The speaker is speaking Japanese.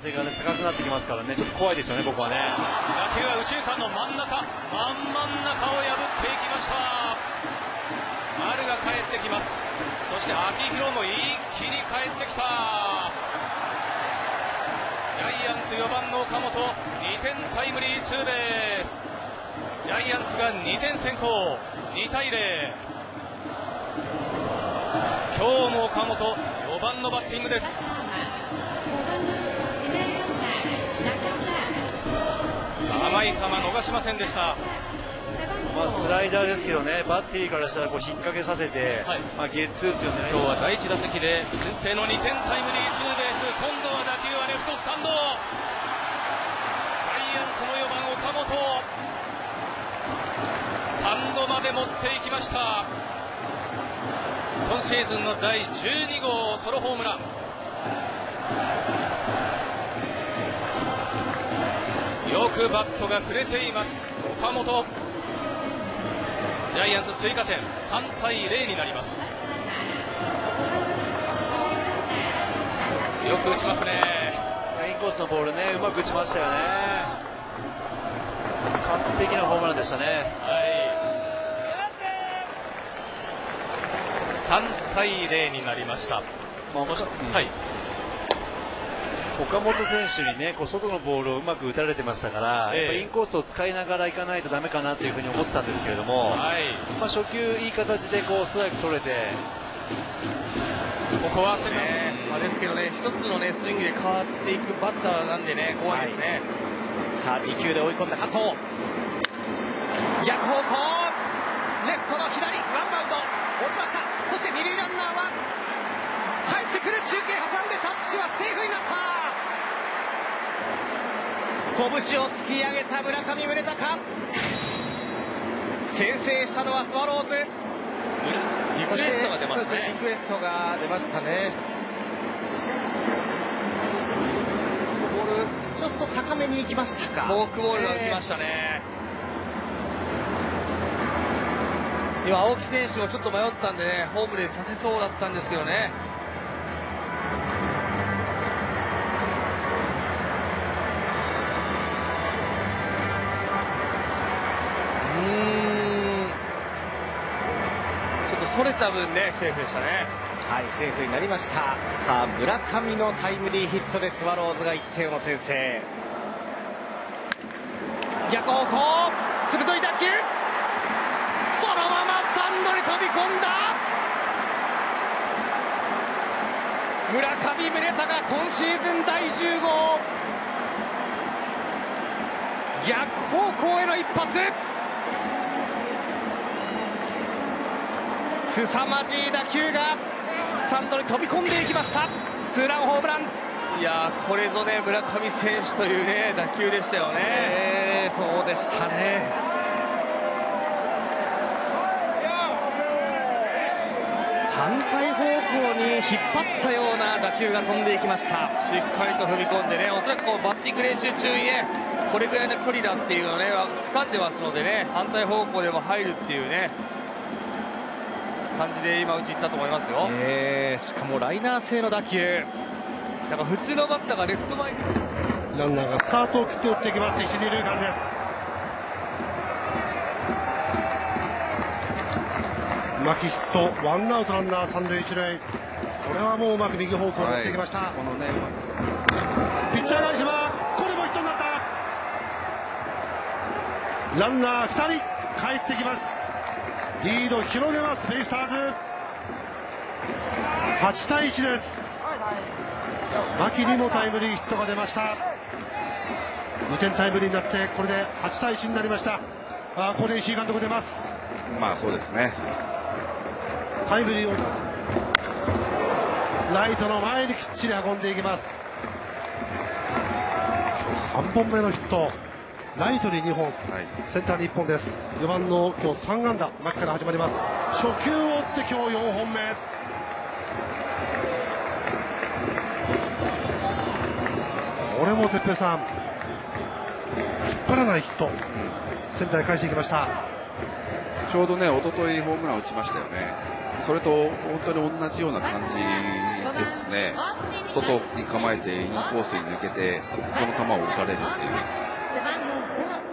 性が、ね、高くなってきますからね。ちょっと怖いですよねここはね。打球は右中間の真ん中真ん真ん中を破っていきました。丸が帰ってきます。そして秋広も一気に帰ってきた。ジャイアンツ4番の岡本2点タイムリーツーベース。ジャイアンツが2点先行。2対0今日も岡本4番のバッティングです。甘い球逃しませんでした。まあ、スライダーですけどねバッテリーからしたらこう引っ掛けさせて、はい、まあ、ゲッツーっていうね。今日は第1打席で先制の2点タイムリーツーベース。今度は打球はレフトスタンド。ジャイアンツの4番岡本。スタンドまで持っていきました。今シーズンの第12号ソロホームランくバットが触れています。岡本。ジャイアンツ追加点。3対0になります。よく打ちますね。インコースのボールね。うまく打ちましたよね。完璧なホームランでしたね。はい。3対0になりました、まあ、そして、はい岡本選手にね、こう外のボールをうまく打たれてましたから、えー、インコースを使いながらいかないとだめかなというふうに思ったんですけれども、はい、まあ、初球、いい形でこうストライク取れて、ここはセカンド、まあ、ですけどね、一つの、ね、スイングで変わっていくバッターなんでね、怖いですね。はい、さあ、2球で追い込んだ加藤。逆方向、レフトの左、ワンバウンド、落ちました。そして二塁ランナーは、帰ってくる中継挟んでタッチはセーフになった。拳を突き上げた村上宗隆。先制したのはスワローズ。リクエストが出ましたねリクエストが出ましたね。ボールちょっと高めに行きましたか。フォークボールが浮きましたね、えー、今青木選手もちょっと迷ったんでねホームでさせそうだったんですけどねそれた分ねセーフでしたね。はいセーフになりました。さあ村上のタイムリーヒットでスワローズが1点を先制。逆方向鋭い打球。そのままスタンドに飛び込んだ。村上宗隆今シーズン第10号。逆方向への一発。凄まじい打球がスタンドに飛び込んでいきました。ツーランホームラン。いやこれぞね村上選手というね打球でしたよね、えー、そうでしたね。反対方向に引っ張ったような打球が飛んでいきました。しっかりと踏み込んでねおそらくこうバッティング練習中にねこれぐらいの距離だっていうのをね掴んでますのでね反対方向でも入るっていうね感じで今打ちいったと思いますよ、えー、しかもライナー性の打球。なんか普通のバッターがレフト前ランナーがスタートを切って打っていきます。一二塁間です。牧ヒットワンアウトランナー三塁一塁。これはもううまく右方向に持っていきました、はい、このねピッチャー返しはこれもヒットになった。ランナー2人帰ってきますリード広げますベイスターズ。8対1です。牧にもタイムリーヒットが出ました。2点タイムリーになってこれで8対1になりました。あここで石井監督出ます。まあそうですね。タイムリーをライトの前にきっちり運んでいきます。今日3本目のヒットライトに2本、はい、センターに1本です。4番の今日3安打。牧から始まります。初球を打って今日4本目。これも哲平さん。引っ張らないヒット、うん、センターへ返していきました。ちょうどね一昨日ホームラン打ちましたよね。それと本当に同じような感じですですね、外に構えてインコースに抜けて、その球を打たれるっていう。来，停了。